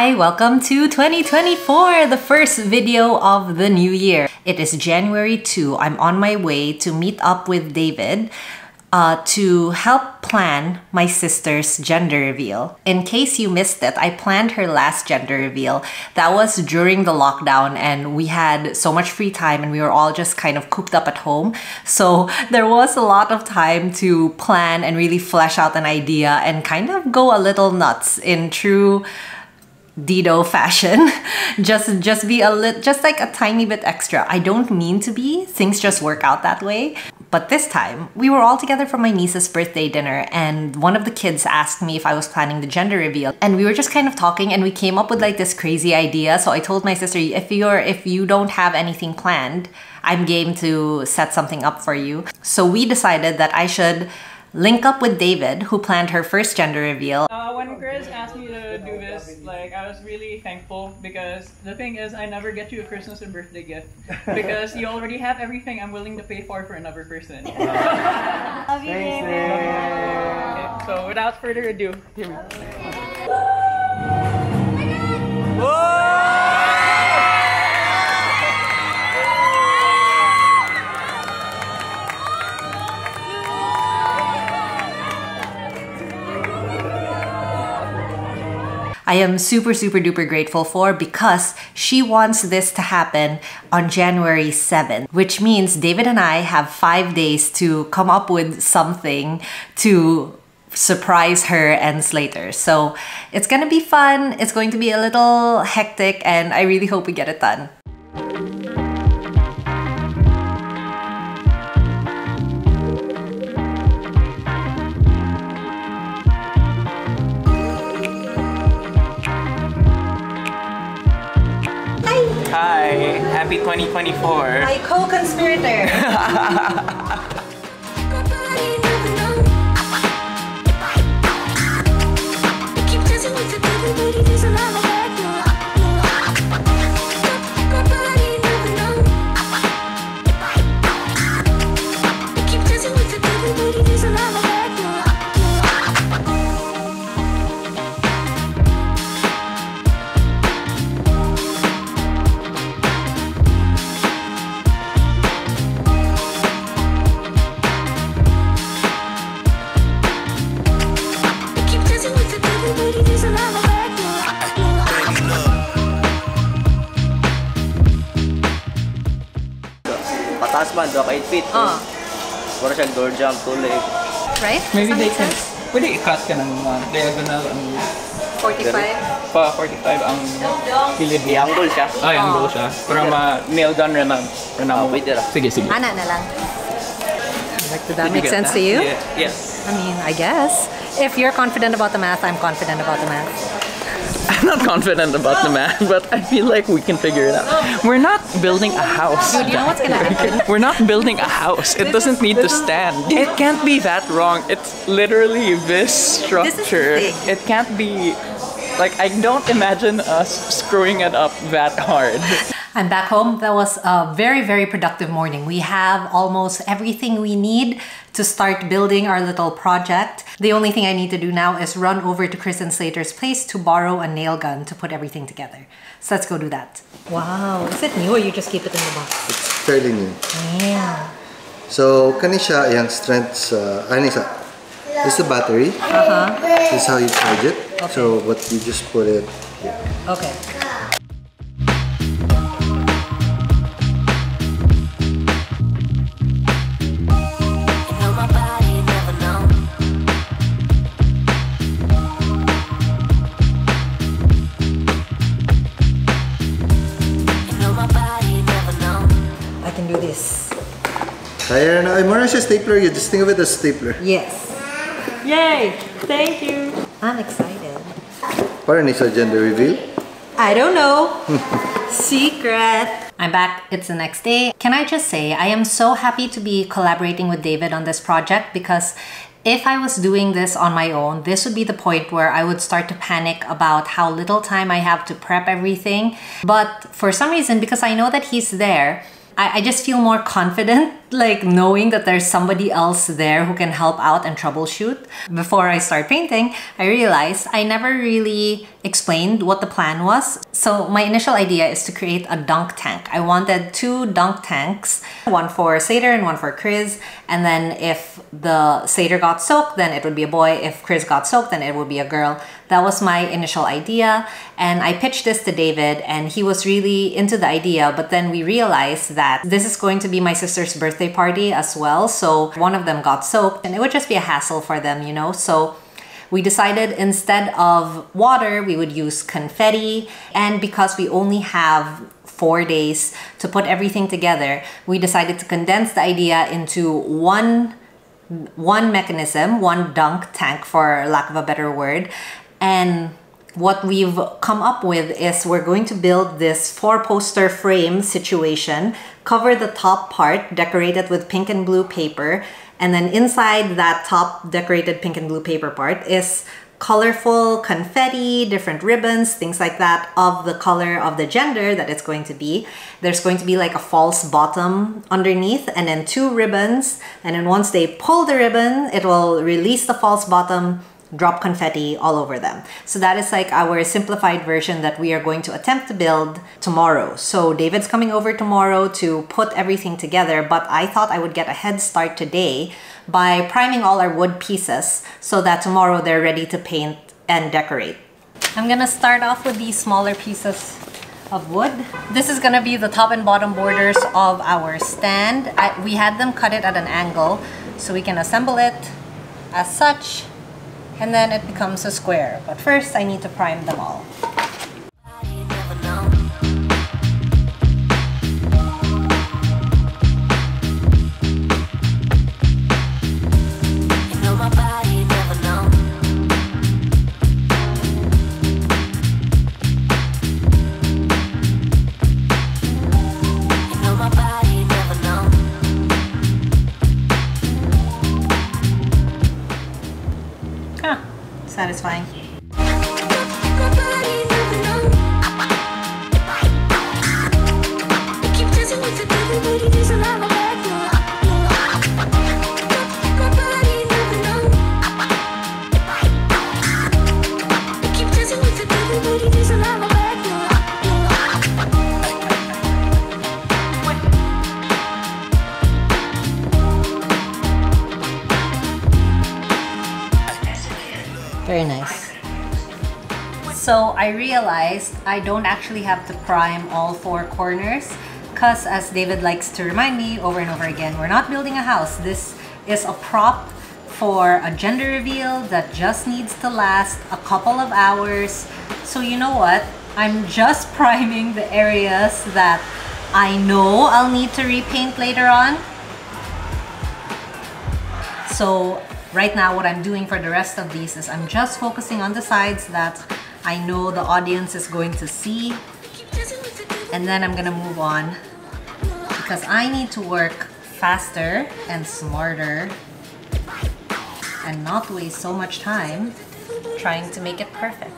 Hi, welcome to 2024, the first video of the new year. It is January 2. I'm on my way to meet up with David uh, to help plan my sister's gender reveal. In case you missed it, I planned her last gender reveal. That was during the lockdown, and we had so much free time, and we were all just kind of cooped up at home. So there was a lot of time to plan and really flesh out an idea and kind of go a little nuts in true Dido fashion. just just be a little, just like a tiny bit extra. I don't mean to be. Things just work out that way. But this time, we were all together for my niece's birthday dinner and one of the kids asked me if I was planning the gender reveal. And we were just kind of talking and we came up with like this crazy idea. So I told my sister, if you're if you don't have anything planned, I'm game to set something up for you. So we decided that I should link up with David, who planned her first gender reveal. Uh, when Chris asked me to do this, like I was really thankful because the thing is, I never get you a Christmas and birthday gift because you already have everything I'm willing to pay for for another person. Love you, David. Okay, so without further ado, here we go. I am super, super duper grateful for because she wants this to happen on January 7th, which means David and I have five days to come up with something to surprise her and Slater. So it's gonna be fun, it's going to be a little hectic, and I really hope we get it done. Happy 2024. My co-conspirator! Para siyang door right? Maybe Does they can, sense? pwede i-cut ka ng uh, diagonal ang 45? pa 45 ang kilid niya. I-angle siya. Ay, ang low siya. Para ma-nail down rin ang rin Ah, ang- pwede ra. Sige, sige. Ana na lang. Like, did that Did make sense that? to you? Yeah. Yes. I mean, I guess. If you're confident about the math, I'm confident about the math. I'm not confident about the man, but I feel like we can figure it out. We're not building a house. Dude, you know what's gonna happen? We're not building a house. It doesn't need to stand. It can't be that wrong. It's literally this structure. It can't be like I don't imagine us screwing it up that hard. I'm back home. That was a very, very productive morning. We have almost everything we need to start building our little project. The only thing I need to do now is run over to Chris and Slater's place to borrow a nail gun to put everything together. So let's go do that. Wow, is it new or you just keep it in the box? It's fairly new. Yeah. So, kani siya yung strength sa, ano isa? This is the battery. Uh-huh. This is how you charge it. Okay. So, what you just put it here. Okay. Kaya na, ay, mura siya stapler. You just think of it as stapler. Yes. Yay! Thank you. I'm excited. Para ni sa gender reveal. I don't know. Secret. I'm back. It's the next day. Can I just say, I am so happy to be collaborating with David on this project because if I was doing this on my own, this would be the point where I would start to panic about how little time I have to prep everything. But for some reason, because I know that he's there, I, I just feel more confident like knowing that there's somebody else there who can help out and troubleshoot. Before I start painting, I realized I never really explained what the plan was. So my initial idea is to create a dunk tank. I wanted two dunk tanks, one for Slater and one for Chris. And then if the Slater got soaked, then it would be a boy. If Chris got soaked, then it would be a girl. That was my initial idea. And I pitched this to David and he was really into the idea. But then we realized that this is going to be my sister's birthday party as well. So one of them got soaked and it would just be a hassle for them, you know? So we decided instead of water, we would use confetti. And because we only have four days to put everything together, we decided to condense the idea into one one mechanism, one dunk tank for lack of a better word. And what we've come up with is we're going to build this four poster frame situation, cover the top part, decorate it with pink and blue paper, and then inside that top decorated pink and blue paper part is colorful confetti, different ribbons, things like that of the color of the gender that it's going to be. There's going to be like a false bottom underneath and then two ribbons. And then once they pull the ribbon, it will release the false bottom drop confetti all over them. So that is like our simplified version that we are going to attempt to build tomorrow. So David's coming over tomorrow to put everything together, but I thought I would get a head start today by priming all our wood pieces so that tomorrow they're ready to paint and decorate. I'm gonna start off with these smaller pieces of wood. This is gonna be the top and bottom borders of our stand. I, we had them cut it at an angle so we can assemble it as such and then it becomes a square. But first, I need to prime them all. Satisfying. I realized I don't actually have to prime all four corners because as David likes to remind me over and over again, we're not building a house. This is a prop for a gender reveal that just needs to last a couple of hours. So you know what? I'm just priming the areas that I know I'll need to repaint later on. So right now what I'm doing for the rest of these is I'm just focusing on the sides that I know the audience is going to see. And then I'm gonna move on. Because I need to work faster and smarter and not waste so much time trying to make it perfect.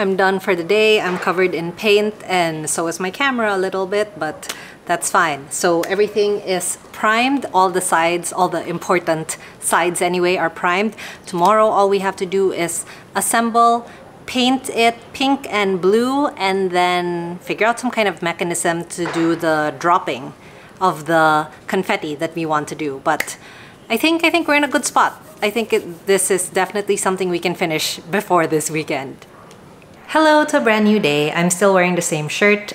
I'm done for the day. I'm covered in paint and so is my camera a little bit, but that's fine. So everything is primed. All the sides, all the important sides anyway are primed. Tomorrow all we have to do is assemble, paint it pink and blue, and then figure out some kind of mechanism to do the dropping of the confetti that we want to do. But I think I think we're in a good spot. I think it, this is definitely something we can finish before this weekend. Hello to a brand new day. I'm still wearing the same shirt.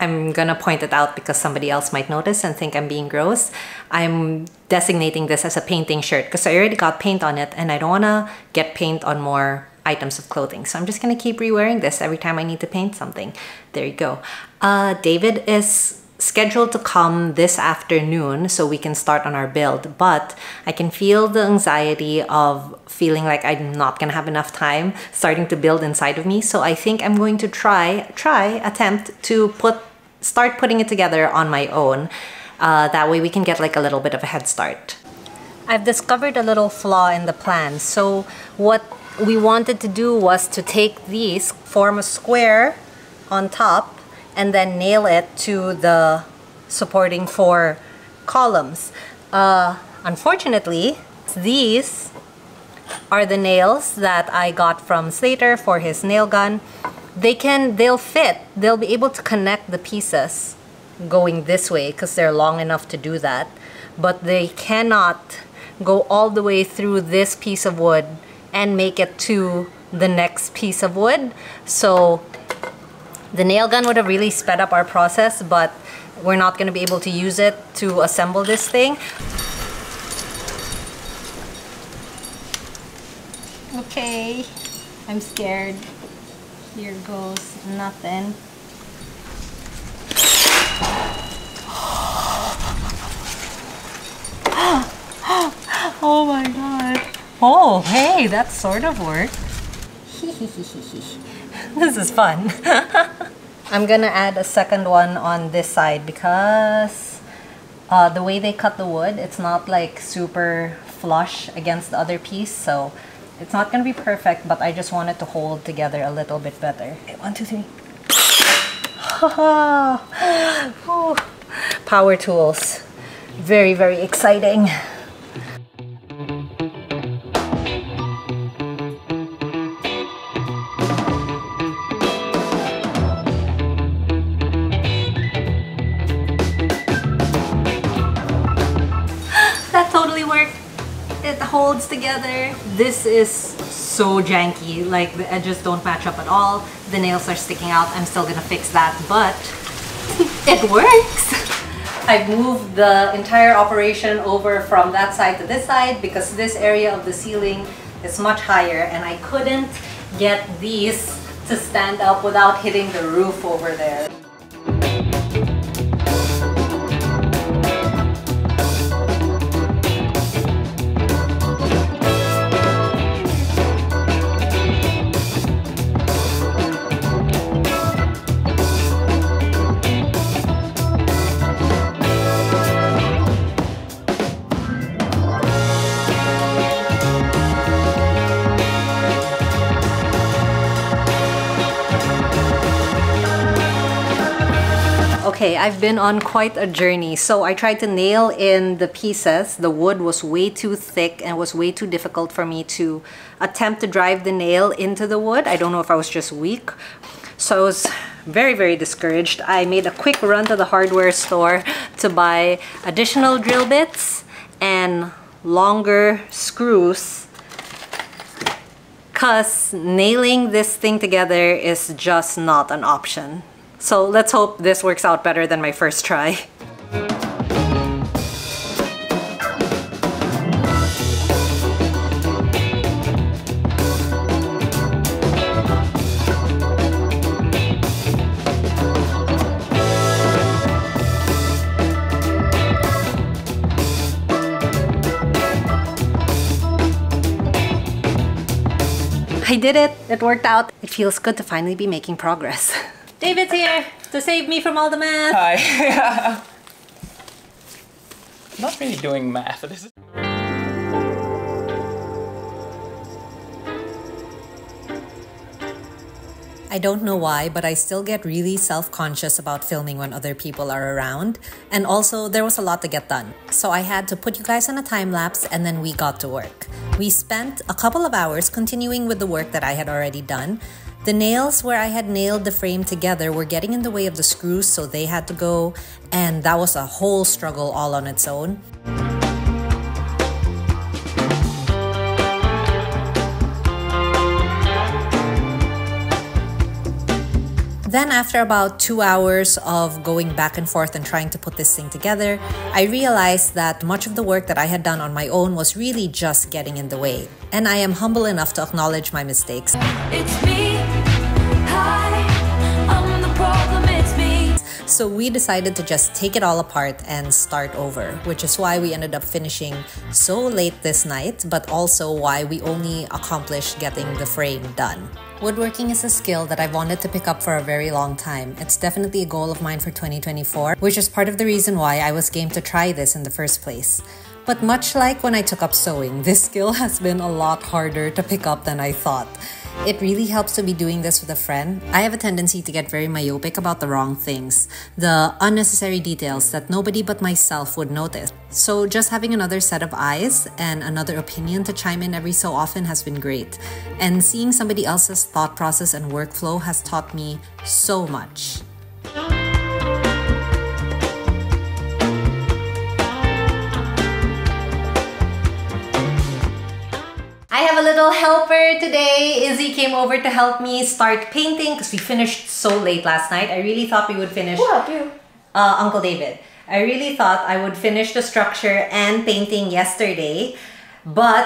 I'm gonna point it out because somebody else might notice and think I'm being gross. I'm designating this as a painting shirt because I already got paint on it and I don't wanna get paint on more items of clothing. So I'm just gonna keep re-wearing this every time I need to paint something. There you go. Uh, David is scheduled to come this afternoon so we can start on our build but i can feel the anxiety of feeling like i'm not gonna have enough time starting to build inside of me. So i think i'm going to try try attempt to put start putting it together on my own uh, that way we can get like a little bit of a head start. I've discovered a little flaw in the plan. So what we wanted to do was to take these form a square on top and then nail it to the supporting four columns. Uh, unfortunately, these are the nails that I got from Slater for his nail gun. They can, they'll fit, they'll be able to connect the pieces going this way because they're long enough to do that. But they cannot go all the way through this piece of wood and make it to the next piece of wood. So the nail gun would have really sped up our process, but we're not going to be able to use it to assemble this thing. Okay, I'm scared. Here goes nothing. oh my god. Oh, hey, that sort of worked. this is fun. I'm gonna add a second one on this side because uh, the way they cut the wood, it's not like super flush against the other piece, so it's not gonna be perfect, but I just want it to hold together a little bit better. Okay, one, two, three. Power tools. Very, very exciting. This is so janky, like the edges don't match up at all. The nails are sticking out. I'm still gonna fix that, but it works. I've moved the entire operation over from that side to this side because this area of the ceiling is much higher and I couldn't get these to stand up without hitting the roof over there. Okay, I've been on quite a journey. So I tried to nail in the pieces. The wood was way too thick and was way too difficult for me to attempt to drive the nail into the wood. I don't know if I was just weak. So I was very, very discouraged. I made a quick run to the hardware store to buy additional drill bits and longer screws because nailing this thing together is just not an option. So let's hope this works out better than my first try. I did it! It worked out. It feels good to finally be making progress. David's here to save me from all the math. Hi. Not really doing math. This is I don't know why, but I still get really self conscious about filming when other people are around. And also, there was a lot to get done. So I had to put you guys on a time lapse and then we got to work. We spent a couple of hours continuing with the work that I had already done. The nails where I had nailed the frame together were getting in the way of the screws, so they had to go, and that was a whole struggle all on its own. Then, after about two hours of going back and forth and trying to put this thing together, I realized that much of the work that I had done on my own was really just getting in the way. And I am humble enough to acknowledge my mistakes. So we decided to just take it all apart and start over, which is why we ended up finishing so late this night, but also why we only accomplished getting the frame done. Woodworking is a skill that I've wanted to pick up for a very long time. It's definitely a goal of mine for 2024, which is part of the reason why I was game to try this in the first place. But much like when I took up sewing, this skill has been a lot harder to pick up than I thought. It really helps to be doing this with a friend. I have a tendency to get very myopic about the wrong things, the unnecessary details that nobody but myself would notice. So just having another set of eyes and another opinion to chime in every so often has been great. And seeing somebody else's thought process and workflow has taught me so much. Today. Izzy came over to help me start painting because we finished so late last night. I really thought we would finish. Who helped you? Uh, Uncle David. I really thought I would finish the structure and painting yesterday, but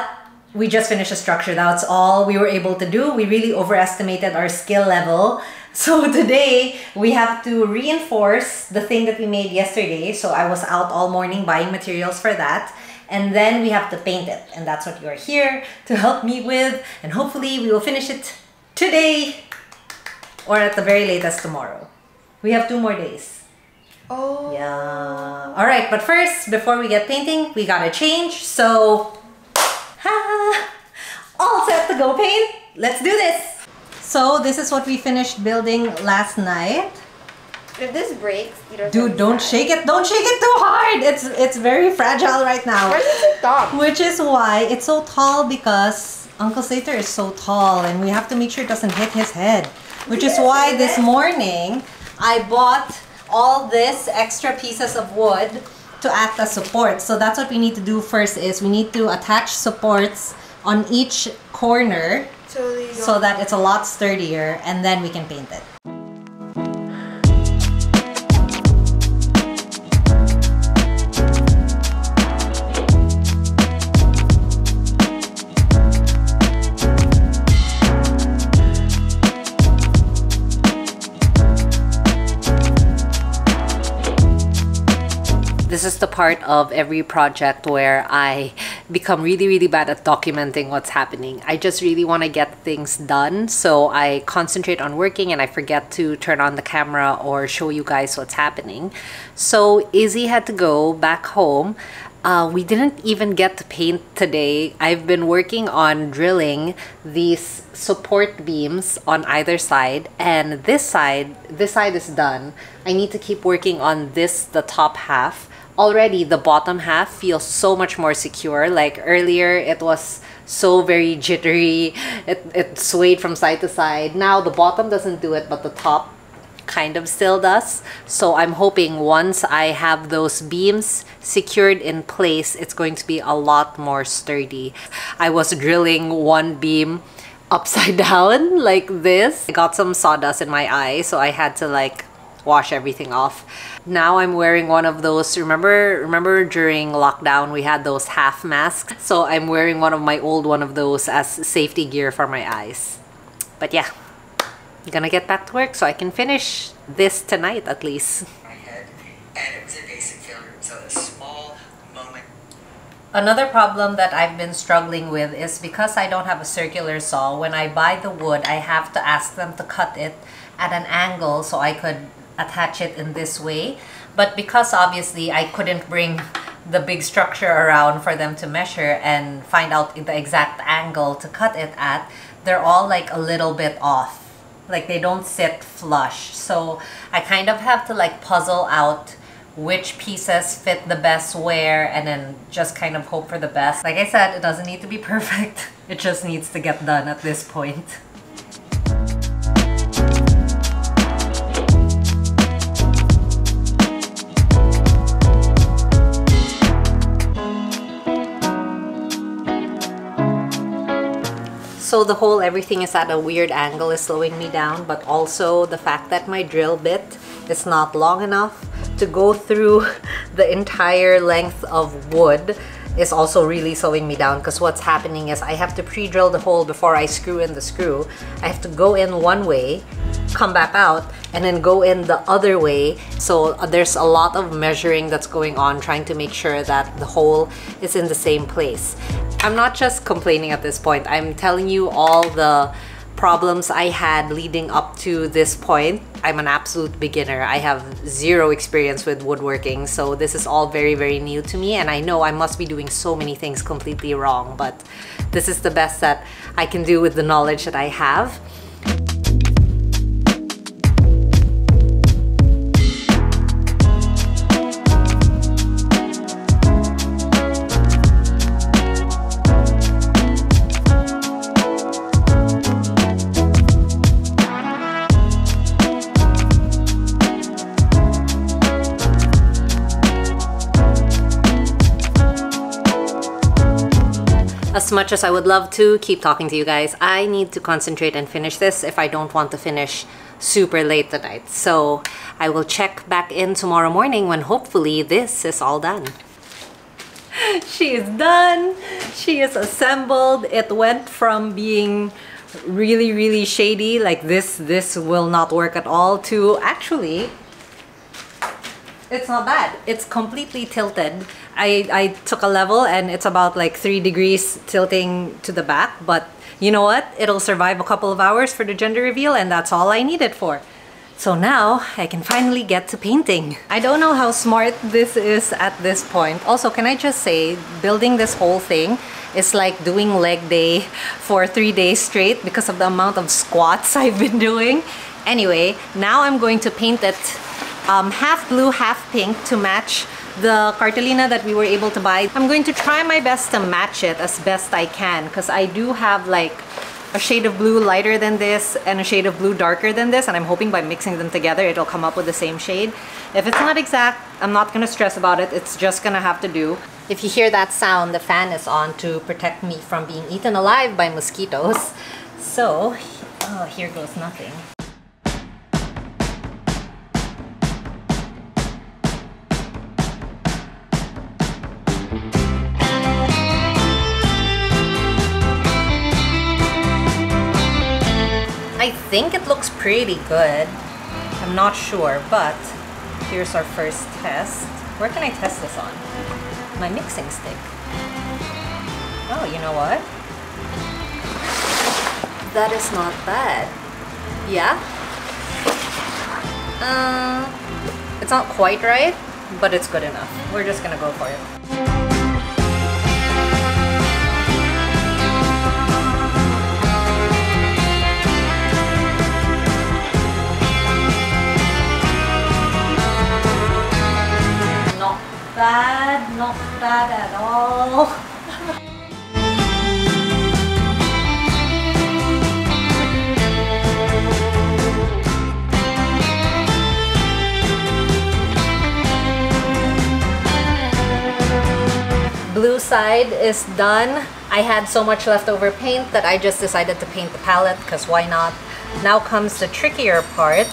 we just finished the structure. That's all we were able to do. We really overestimated our skill level. So today we have to reinforce the thing that we made yesterday. So I was out all morning buying materials for that. And then we have to paint it. And that's what you're here to help me with. And hopefully we will finish it today or at the very latest tomorrow. We have two more days. Oh. Yeah. All right, but first, before we get painting, we gotta change. So, ha, all set to go paint. Let's do this. So this is what we finished building last night. If this breaks, you don't. Dude, don't shake it. Don't shake it too hard. It's it's very fragile right now. Why Where's the top? Which is why it's so tall because Uncle Slater is so tall and we have to make sure it doesn't hit his head. Which is why this morning I bought all this extra pieces of wood to act as support. So that's what we need to do first is we need to attach supports on each corner So so that it's a lot sturdier and then we can paint it. This is the part of every project where I become really, really bad at documenting what's happening. I just really want to get things done. So I concentrate on working and I forget to turn on the camera or show you guys what's happening. So Izzy had to go back home. Uh, we didn't even get to paint today. I've been working on drilling these support beams on either side and this side, this side is done. I need to keep working on this, the top half already the bottom half feels so much more secure. Like earlier, it was so very jittery. It, it swayed from side to side. Now the bottom doesn't do it, but the top kind of still does. So I'm hoping once I have those beams secured in place, it's going to be a lot more sturdy. I was drilling one beam upside down like this. I got some sawdust in my eye, so I had to like wash everything off. Now I'm wearing one of those, remember remember during lockdown we had those half masks? So I'm wearing one of my old one of those as safety gear for my eyes. But yeah, I'm gonna get back to work so I can finish this tonight at least. Another problem that I've been struggling with is because I don't have a circular saw, when I buy the wood, I have to ask them to cut it at an angle so I could attach it in this way. But because obviously I couldn't bring the big structure around for them to measure and find out the exact angle to cut it at, they're all like a little bit off. Like they don't sit flush. So I kind of have to like puzzle out which pieces fit the best where and then just kind of hope for the best. Like I said, it doesn't need to be perfect. It just needs to get done at this point. So the whole everything is at a weird angle is slowing me down, but also the fact that my drill bit is not long enough to go through the entire length of wood is also really slowing me down because what's happening is I have to pre-drill the hole before I screw in the screw. I have to go in one way come back out and then go in the other way. So uh, there's a lot of measuring that's going on trying to make sure that the hole is in the same place. I'm not just complaining at this point. I'm telling you all the problems I had leading up to this point. I'm an absolute beginner. I have zero experience with woodworking, so this is all very, very new to me, and I know I must be doing so many things completely wrong, but this is the best that I can do with the knowledge that I have. As much as I would love to keep talking to you guys, I need to concentrate and finish this if I don't want to finish super late tonight. So I will check back in tomorrow morning when hopefully this is all done. She is done. She is assembled. It went from being really, really shady, like this, this will not work at all, to actually it's not bad. It's completely tilted. I, I took a level and it's about like three degrees tilting to the back, but you know what? It'll survive a couple of hours for the gender reveal and that's all I need it for. So now I can finally get to painting. I don't know how smart this is at this point. Also, can I just say, building this whole thing is like doing leg day for three days straight because of the amount of squats I've been doing. Anyway, now I'm going to paint it um, half blue, half pink to match the cartolina that we were able to buy. I'm going to try my best to match it as best I can because I do have like a shade of blue lighter than this and a shade of blue darker than this and I'm hoping by mixing them together it'll come up with the same shade. If it's not exact, I'm not gonna stress about it. It's just gonna have to do. If you hear that sound, the fan is on to protect me from being eaten alive by mosquitoes. So, oh, here goes nothing. Think it looks pretty good. I'm not sure, but here's our first test. Where can I test this on? My mixing stick. Oh, you know what? That is not bad. Yeah? Uh, it's not quite right, but it's good enough. We're just gonna go for it. Side is done. I had so much leftover paint that I just decided to paint the palette because why not? Now comes the trickier part,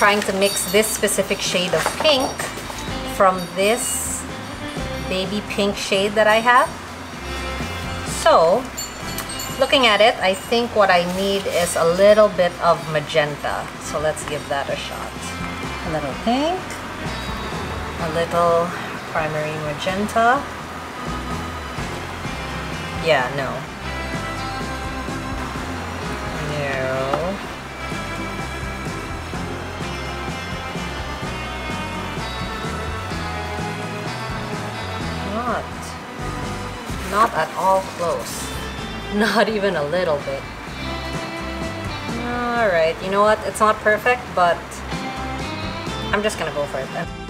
trying to mix this specific shade of pink from this baby pink shade that I have. So, looking at it, I think what I need is a little bit of magenta. So let's give that a shot. A little pink, a little primary magenta. Yeah, no. No. Not. Not at all close. Not even a little bit. Alright, you know what? It's not perfect, but I'm just gonna go for it then.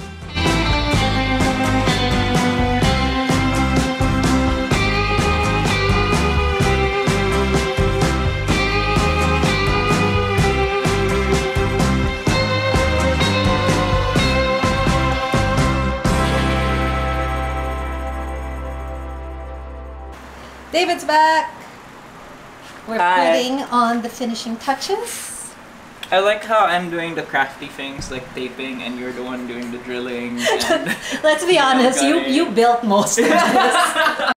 David's back. We're Hi. putting on the finishing touches. I like how I'm doing the crafty things like taping and you're the one doing the drilling. And Let's be honest, you you built most of this.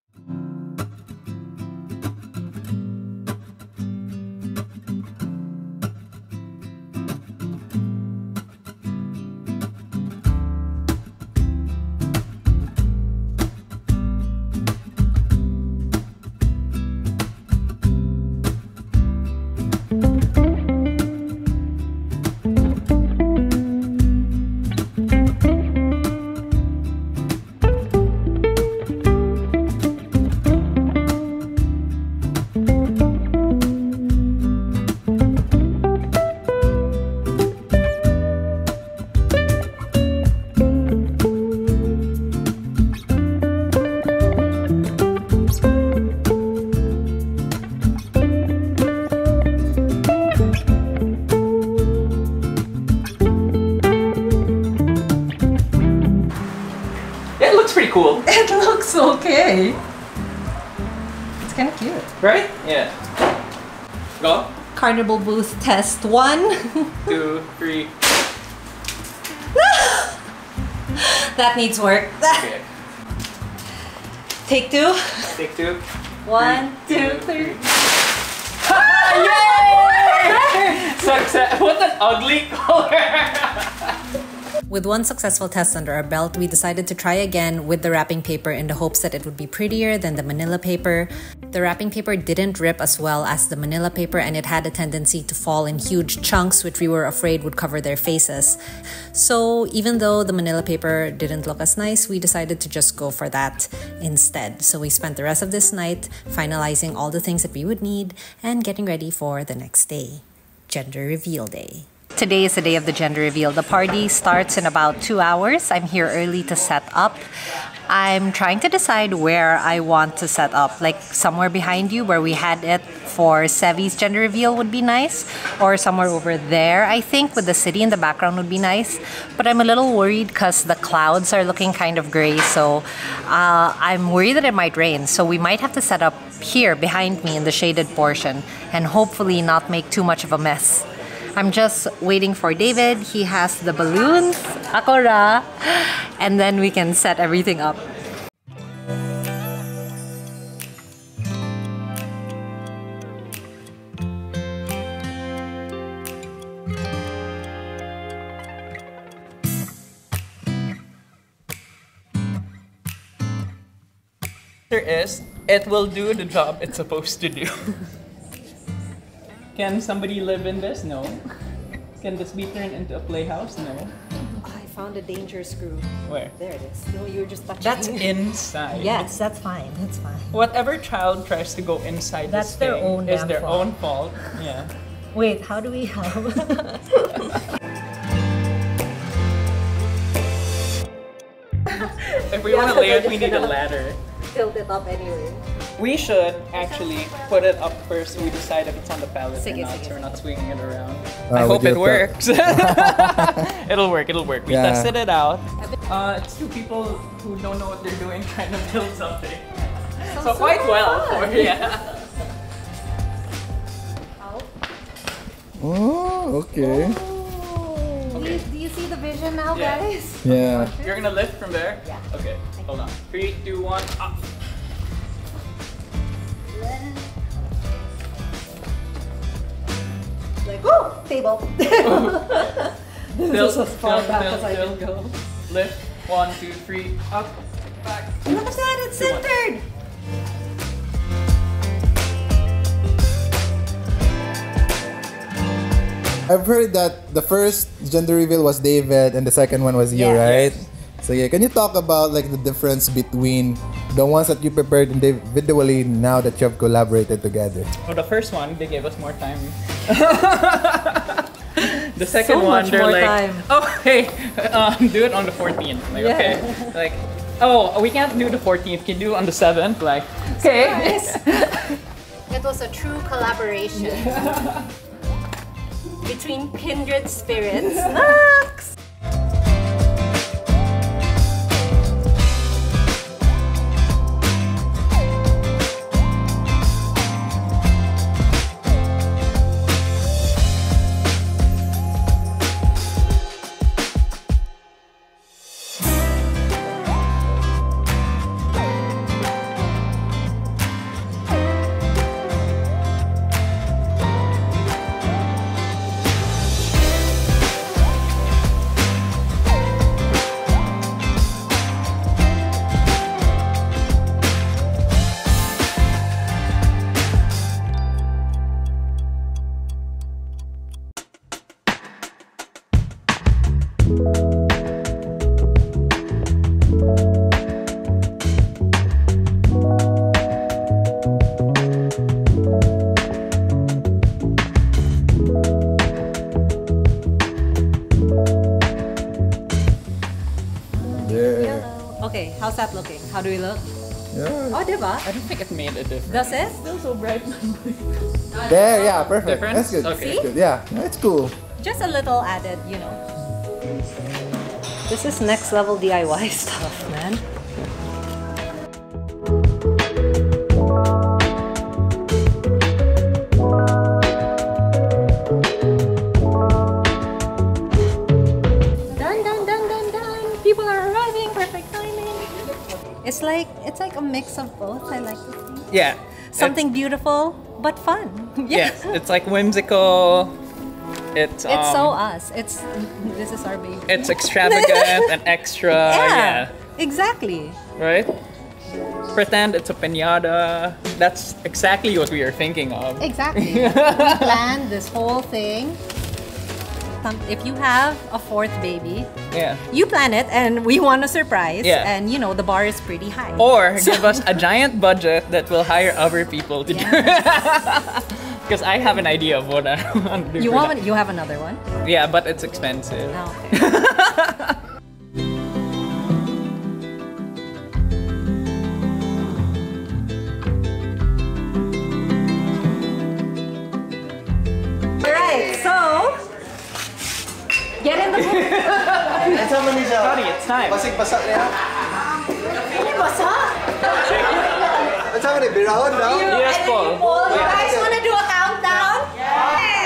looks okay. It's kind of cute. right? Yeah. Go. Carnival booth test one. Two, three. that needs work. Okay. Take two. Take two. One, two, three. Yay! Success. What an ugly color. With one successful test under our belt, we decided to try again with the wrapping paper in the hopes that it would be prettier than the manila paper. The wrapping paper didn't rip as well as the manila paper and it had a tendency to fall in huge chunks, which we were afraid would cover their faces. So, even though the manila paper didn't look as nice, we decided to just go for that instead. So, we spent the rest of this night finalizing all the things that we would need and getting ready for the next day gender reveal day. Today is the day of the gender reveal. The party starts in about two hours. I'm here early to set up. I'm trying to decide where I want to set up. Like somewhere behind you where we had it for Sevi's gender reveal would be nice. Or somewhere over there, I think, with the city in the background would be nice. But I'm a little worried because the clouds are looking kind of gray. So uh, I'm worried that it might rain. So we might have to set up here behind me in the shaded portion and hopefully not make too much of a mess. I'm just waiting for David. He has the balloons, ako ra, and then we can set everything up. There is. It will do the job it's supposed to do. Can somebody live in this? No. Can this be turned into a playhouse? No. I found a dangerous screw. Where? There it is. No, you were just touching That's inside. Yes, that's fine. That's fine. Whatever child tries to go inside That's this their thing own is their fault. own fault. Yeah. Wait, how do we have? If we want to lay it, we need a ladder. Tilt it up anyway. We should actually put it up first so we decide if it's on the palette Sige, or not, sige, so we're not swinging it around. Ah, I hope it your works. it'll work, it'll work. We Yeah. tested it out. Uh, it's two people who don't know what they're doing trying to build something. So quite well for yeah. Oh, okay. Do you, do you see the vision now, Yeah. guys? Yeah. You're gonna lift from there? Yeah. Okay, hold on. Three, two, one, up. Like, oh, Table. Tilt, is as far tilt, back tilt, as I tilt. can go. Lift. One, two, three, up, back. Look at that, it's Two, one. centered. I've heard that the first gender reveal was David and the second one was you, Yeah. right? So yeah, can you talk about like the difference between the ones that you prepared individually now that you have collaborated together? Oh, the first one, they gave us more time. the second So one, much they're more like, time. oh, hey, um, do it on the 14th. Like, Yeah. okay. Like, oh, we can't do the 14th. Can you do it on the 7th? Like, okay. It was a true collaboration between kindred spirits. Yeah. Do we look? Yeah. Oh, diba? I don't think it made a difference. Does it? Still so bright. There, yeah, perfect. Difference? That's good. Okay. That's good. Yeah, that's cool. Just a little added, you know. This is next level DIY stuff, man. Mix of both. I like to think. Yeah. Something beautiful but fun. Yes, it's like whimsical. It's um, It's so us. It's this is our baby. it's extravagant and extra. yeah, Yeah. exactly. Right. Pretend it's a pinata. That's exactly what we are thinking of. Exactly. we planned this whole thing. If you have a fourth baby, Yeah. you plan it, and we want a surprise. Yeah. And you know the bar is pretty high. Or give us a giant budget that will hire other people to do. It. Because I have an idea of what I want to do. you want? You have another one? Yeah, but it's expensive. Oh, okay. Get in the pool. Nasaan man niya? Sorry, it's time. Basig-basa niya. Basa. Nasaan man niya? Biraon, no? Yes, Paul. You guys want to do a countdown? Yeah.